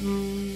Mm-hmm.